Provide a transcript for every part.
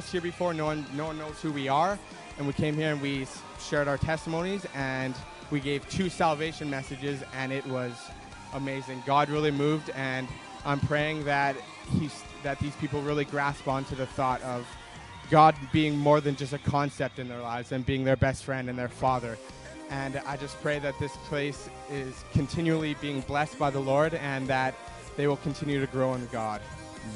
us here before. No one, no one knows who we are, and we came here and we shared our testimonies and we gave two salvation messages, and it was amazing. God really moved, and I'm praying that he's that these people really grasp onto the thought of God being more than just a concept in their lives and being their best friend and their father. And I just pray that this place is continually being blessed by the Lord and that they will continue to grow in God.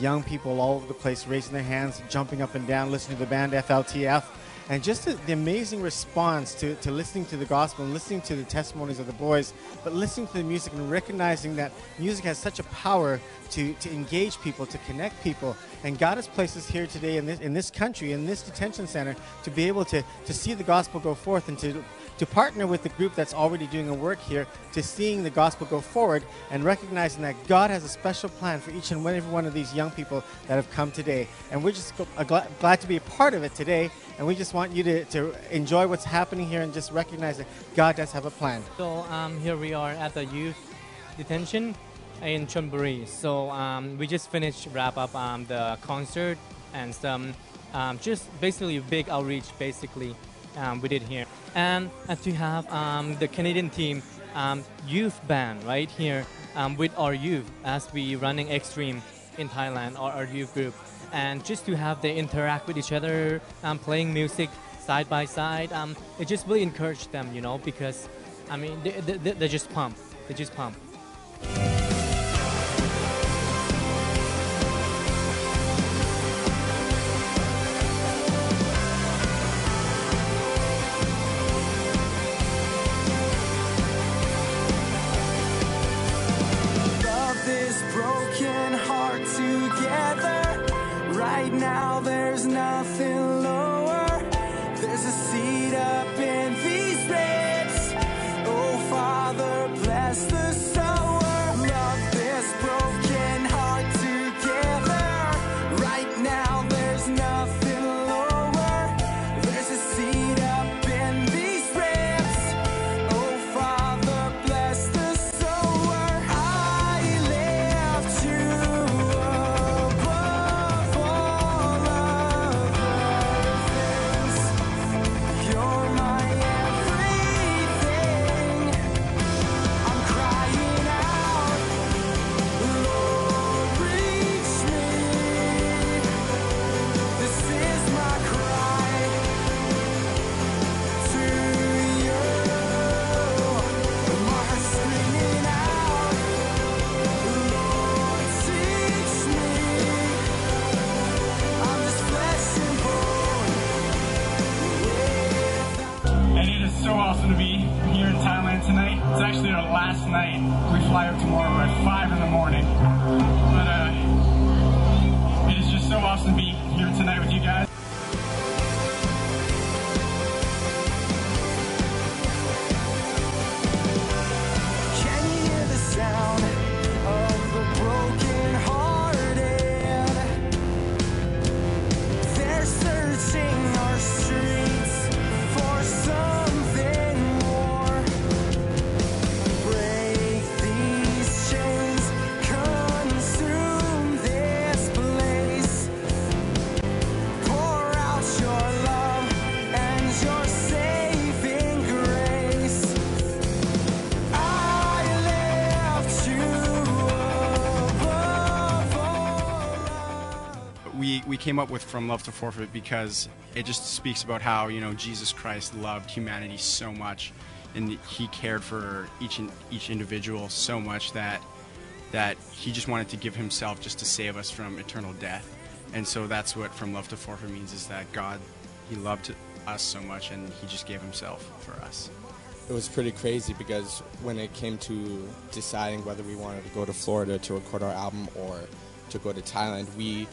Young people all over the place raising their hands, jumping up and down, listening to the band FLTF. And just the, the amazing response to, to listening to the gospel and listening to the testimonies of the boys, but listening to the music and recognizing that music has such a power to, to engage people, to connect people. And God has placed us here today in this, in this country, in this detention center, to be able to, to see the gospel go forth and to, to partner with the group that's already doing a work here to seeing the gospel go forward and recognizing that God has a special plan for each and every one of these young people that have come today. And we're just uh, glad, to be a part of it today. And we just want you to, to enjoy what's happening here and just recognize that God does have a plan. So um, here we are at the youth detention in Chonburi. So um, we just finished wrap up um, the concert and some um, just basically a big outreach basically um, we did here. And, and to have um, the Canadian team um, youth band right here um, with our youth as we running Extreme in Thailand or our youth group. And just to have they interact with each other, um, playing music side by side, it just really encouraged them, you know, because I mean, they, they, they're just pumped. They just pumped. Now, came up with from love to forfeit because it just speaks about how you know Jesus Christ loved humanity so much and he cared for each in, each individual so much that that he just wanted to give himself just to save us from eternal death. And so that's what from love to forfeit means is that God he loved us so much and he just gave himself for us. It was pretty crazy because when it came to deciding whether we wanted to go to Florida to record our album or to go to Thailand, we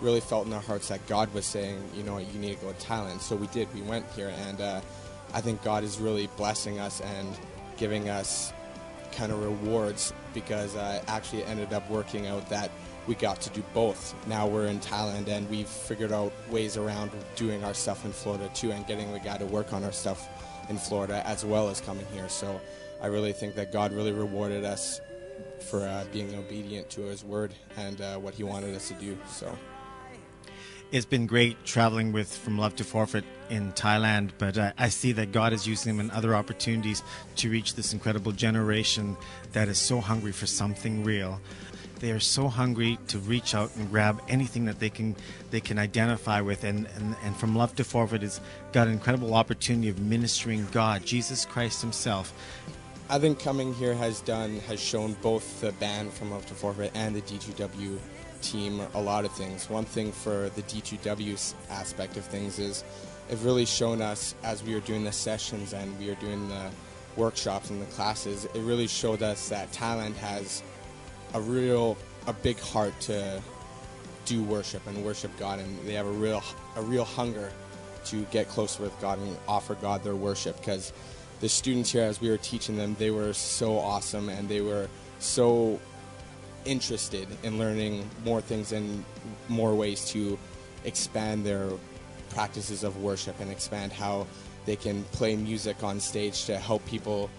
really felt in our hearts that God was saying, you know, you need to go to Thailand. So we did. We went here, and uh, I think God is really blessing us and giving us kind of rewards because uh, actually it ended up working out that we got to do both. Now we're in Thailand and we've figured out ways around doing our stuff in Florida too and getting the guy to work on our stuff in Florida as well as coming here. So I really think that God really rewarded us for uh, being obedient to His word and uh, what He wanted us to do. So. It's been great traveling with From Love to Forfeit in Thailand, but uh, I see that God is using them in other opportunities to reach this incredible generation that is so hungry for something real. They are so hungry to reach out and grab anything that they can they can identify with, and, and, and From Love to Forfeit has got an incredible opportunity of ministering God, Jesus Christ Himself. I think coming here has done has shown both the band from Love to Forfeit and the D2W team a lot of things. One thing for the D2W aspect of things is it really shown us as we were doing the sessions and we were doing the workshops and the classes, it really showed us that Thailand has a real a big heart to do worship and worship God and they have a real a real hunger to get closer with God and offer God their worship because the students here as we were teaching them they were so awesome and they were so interested in learning more things and more ways to expand their practices of worship and expand how they can play music on stage to help people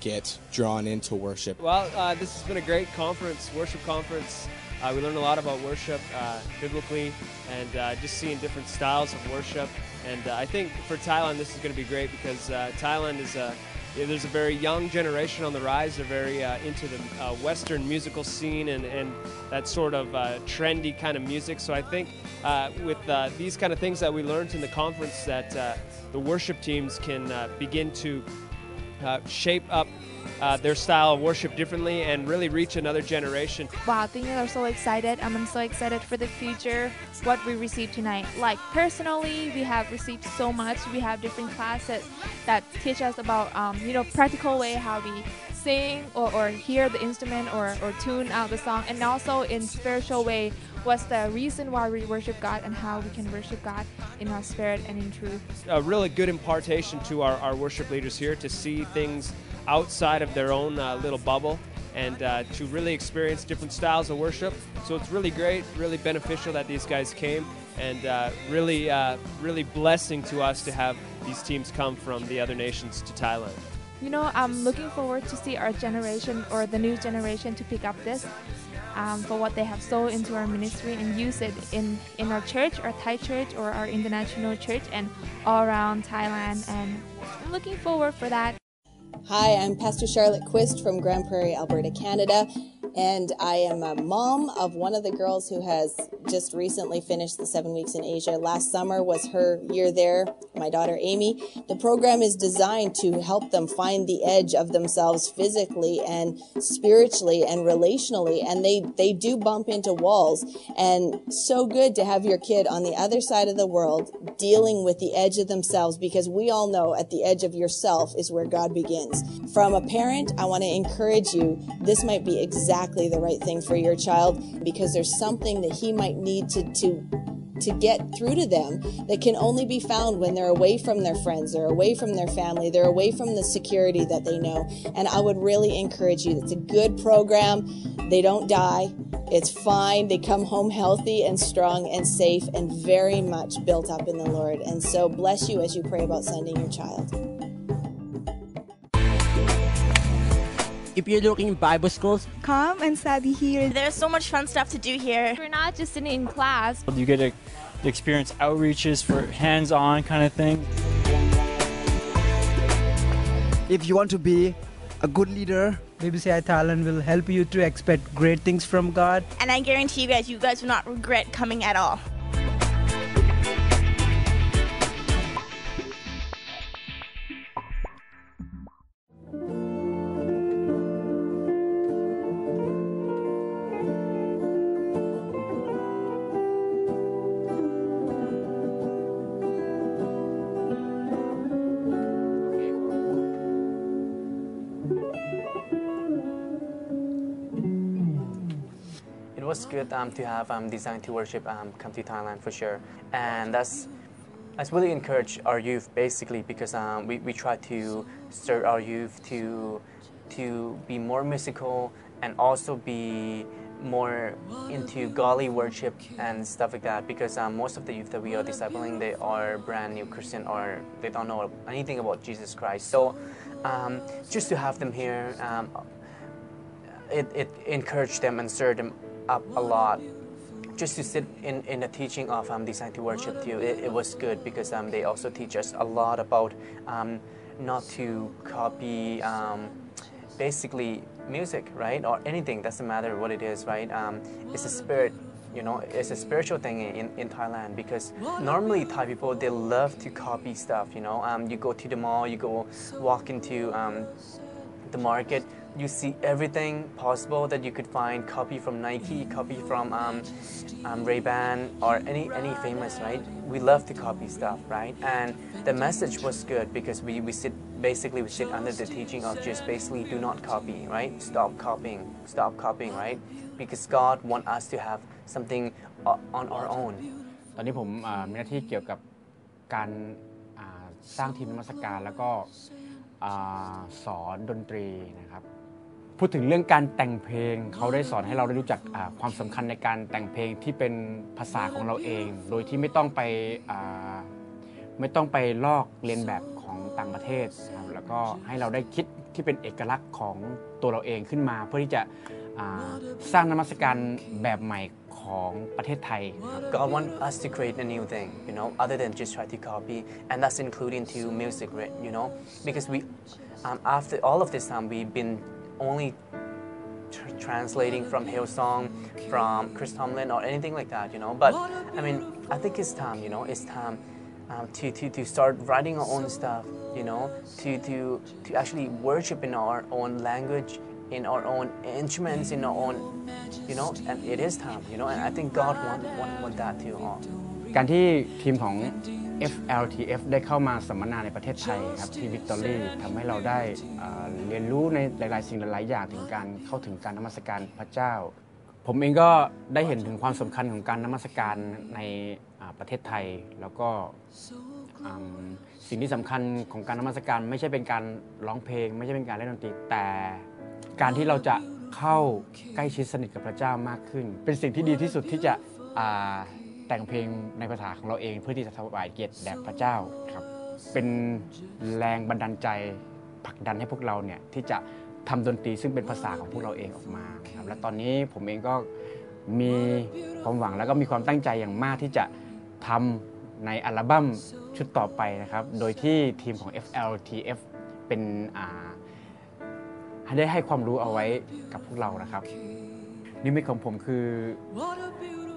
get drawn into worship. Well, uh, this has been a great conference, worship conference. Uh, we learned a lot about worship uh, biblically and uh, just seeing different styles of worship. And uh, I think for Thailand, this is going to be great because uh, Thailand is a yeah, there's a very young generation on the rise. They're very uh, into the uh, Western musical scene and, and that sort of uh, trendy kind of music. So I think uh, with uh, these kind of things that we learned in the conference, that uh, the worship teams can begin to shape up uh, their style of worship differently and really reach another generation. Wow, things are so excited. I'm so excited for the future, what we received tonight. Like personally, we have received so much. We have different classes that teach us about, um, you know, practical way how we sing or, or hear the instrument or, or tune out the song and also in spiritual way what's the reason why we worship God and how we can worship God in our spirit and in truth. A really good impartation to our, our worship leaders here to see things outside of their own uh, little bubble and uh, to really experience different styles of worship. So it's really great, really beneficial that these guys came, and uh, really, uh, really blessing to us to have these teams come from the other nations to Thailand. You know, I'm looking forward to see our generation or the new generation to pick up this um, for what they have sold into our ministry and use it in, in our church, our Thai church, or our international church, and all around Thailand. And I'm looking forward for that. Hi, I'm Pastor Charlotte Quist from Grande Prairie, Alberta, Canada and I am a mom of one of the girls who has just recently finished the seven weeks in Asia. Last summer was her year there, my daughter Amy. The program is designed to help them find the edge of themselves physically and spiritually and relationally, and they, they do bump into walls. And so good to have your kid on the other side of the world dealing with the edge of themselves because we all know at the edge of yourself is where God begins. From a parent, I want to encourage you, this might be exactly exactly the right thing for your child because there's something that he might need to, to to get through to them that can only be found when they're away from their friends, they're away from their family, they're away from the security that they know. And I would really encourage you. It's a good program. They don't die. It's fine. They come home healthy and strong and safe and very much built up in the Lord. And so bless you as you pray about sending your child. If you're looking Bible schools, come and study here. There's so much fun stuff to do here. We're not just sitting in class. You get to experience outreaches for hands-on kind of thing. If you want to be a good leader, BBCI Thailand will help you to expect great things from God. And I guarantee you guys, you guys will not regret coming at all. Was good um, to have um, Designed to Worship um, come to Thailand for sure. And that's, that's really encourage our youth basically because um, we, we try to stir our youth to, to be more musical and also be more into godly worship and stuff like that because um, most of the youth that we are discipling they are brand new Christian or they don't know anything about Jesus Christ so um, just to have them here um, it, it encouraged them and stirred them up a lot just to sit in, in the teaching of um, Designed to Worship too, it, it was good because um, they also teach us a lot about um, not to copy um, basically music, right? Or anything, doesn't matter what it is, right? Um, it's a spirit, you know, it's a spiritual thing in, in Thailand because normally Thai people, they love to copy stuff, you know? Um, you go to the mall, you go walk into um, the market, you see everything possible that you could find. Copy from Nike, copy from um, um, Ray-Ban, or any any famous, right? We love to copy stuff, right? And the message was good because we, we sit basically we sit under the teaching of just basically do not copy, right? Stop copying, stop copying, right? Because God want us to have something uh, on our own. ตอนนี้ผมอ่ามีหน้าที่เกี่ยวกับการอ่าสร้างทีมนมัสการแล้วก็ อสอนดนตรีนะครับ พูดถึงเรื่องการแต่งเพลงเขาได้สอนให้เราได้รู้จักความสำคัญในการแต่งเพลงที่เป็นภาษาของเราเอง โดยที่ไม่ต้องไปไม่ต้องไปลอกเลียนแบบของต่างประเทศนะครับแล้วก็ให้เราได้คิดที่เป็นเอกลักษณ์ของตัวเราเองขึ้นมา เพื่อที่จะสร้างนมัสการแบบใหม่ ของประเทศไทยครับ God want us to create a new thing, you know, other than just try to copy, and that's including to music, right? You know, because we, um, after all of this time, we've been only tr- translating from Hillsong, from Chris Tomlin, or anything like that, you know. But I mean, I think it's time, you know, it's time um, to, to, to start writing our own stuff, you know, to, to, to actually worship in our own language, in our own instruments, in our own, you know, and it is time, you know, and I think God want, want, want that too. all. การที่ทีมของ FLTF ได้เข้ามาสัมมนาในประเทศไทยครับที่วิกตอรี่ทำให้เราได้เรียนรู้ในหลาย ๆ สิ่งหลาย ๆ อย่างถึงการเข้าถึงการนมัสการพระเจ้า ผมเองก็ได้เห็นถึงความสำคัญของการนมัสการในประเทศไทย แล้วก็สิ่งที่สำคัญของการนมัสการไม่ใช่เป็นการร้องเพลง ไม่ใช่เป็นการเล่นดนตรีแต่ การที่เราจะเข้าใกล้ชิดสนิทกับพระเจ้ามากขึ้น เป็นสิ่งที่ดีที่สุดที่จะแต่งเพลงในภาษาของเราเองเพื่อที่จะถวายเกียรติแด่พระเจ้าครับ เป็นแรงบันดาลใจผลักดันให้พวกเราเนี่ยที่จะทำดนตรีซึ่งเป็นภาษาของพวกเราเองออกมาครับและตอนนี้ผมเองก็มีความหวังแล้วก็มีความตั้งใจอย่างมากที่จะทำในอัลบั้มชุดต่อไปนะครับ โดยที่ทีมของ FLTF เป็นอ่า ได้ให้ความรู้เอาไว้กับพวกเรานะครับ นิมิตของผมคือ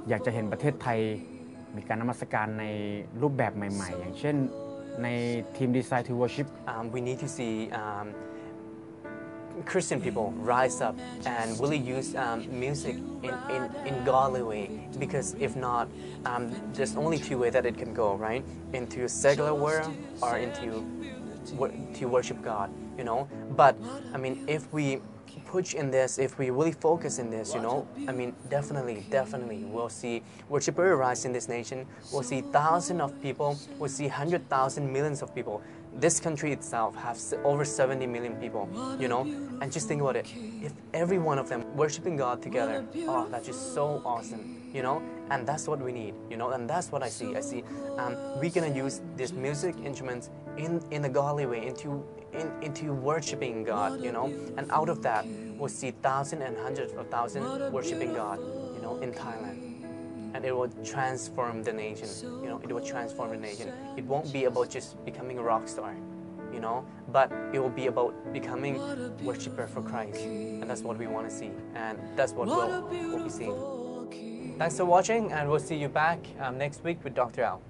อยากจะเห็นประเทศไทยมีการนมัสการในรูปแบบใหม่ ๆ อย่างเช่นในทีม Design to Worship um, we need to see um, Christian people rise up and really use um, music in, in, in godly way because if not, um, there's only two ways that it can go, right? Into a secular world or into to worship God, you know. But I mean, if we push in this, if we really focus in this, you know, I mean, definitely, definitely, we'll see worshiper rise in this nation. We'll see thousands of people. We'll see hundred thousand millions of people. This country itself has over 70 million people, you know, and just think about it. If every one of them worshiping God together, oh, that's just so awesome, you know, and that's what we need, you know, and that's what I see. I see um, we're gonna use these music instruments in in a godly way into in, into worshiping God, you know, and out of that we'll see thousands and hundreds of thousands worshiping God, you know, in Thailand and it will transform the nation. You know, it will transform the nation. It won't be about just becoming a rock star, you know, but it will be about becoming worshiper for Christ, and that's what we want to see, and that's what we'll, we'll be seeing. Thanks for watching, and we'll see you back um, next week with Dr. Al.